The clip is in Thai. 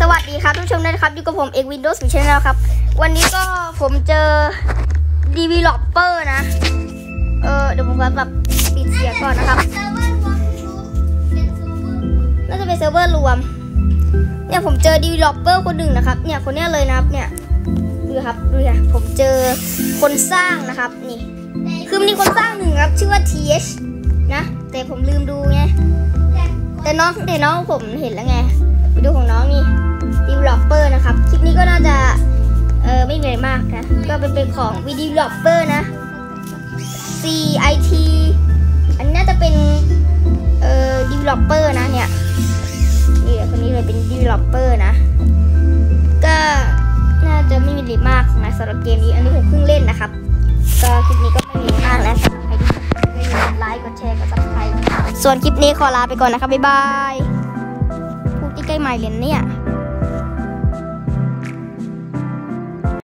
สวัสดีครับทุกชมนะครับอยู่กับผมเอกวินโดว์ส channel ครับ วันนี้ก็ผมเจอ developer นะ เออเดี๋ยวผมก็แบบปิดเสียงก่อนนะครับน่าจะเป็นเซิร์ฟเวอร์รวม เนี่ยผมเจอ developer คนหนึ่งนะครับ เนี่ยคนนี้เลยนะครับ เนี่ยดูครับดูนะผมเจอคนสร้างนะครับนี่ คือมันมีคนสร้างหนึ่งครับ ชื่อว่า th นะ แต่ผมลืมดูไงแต่น้องแต่น้องผมเห็นแล้วไงไปดูของน้อง ก็เป็นเป็นของ v developer นะ CIT อันนี้น่าจะเป็นเอ่อ developer นะเนี่ยนี่คนนี้เลยเป็น developer นะ ก็น่าจะไม่มีอะไรมากนะสำหรับเกมนี้อันนี้ผมเพิ่งเล่นนะครับ ก็คลิปนี้ก็ไม่มีมากนะสำหรับใครที่กดไลค์กดแชร์กด subscribe ส่วนคลิปนี้ขอลาไปก่อนนะครับบ๊ายบายพูดใกล้ๆใหม่เลยนเนี่ย